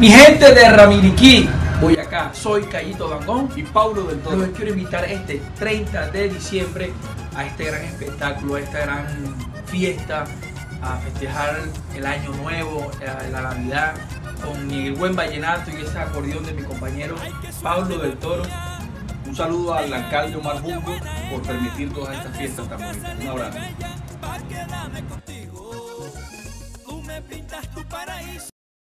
Mi gente de Ramiriquí, voy acá, soy Cayito Dangón y Paulo del Toro. Los quiero invitar este 30 de diciembre a este gran espectáculo, a esta gran fiesta, a festejar el año nuevo, eh, la Navidad, con el buen vallenato y ese acordeón de mi compañero Pablo del Toro. Un saludo al alcalde Omar Junco por permitir todas estas fiestas tan bonitas. Un abrazo.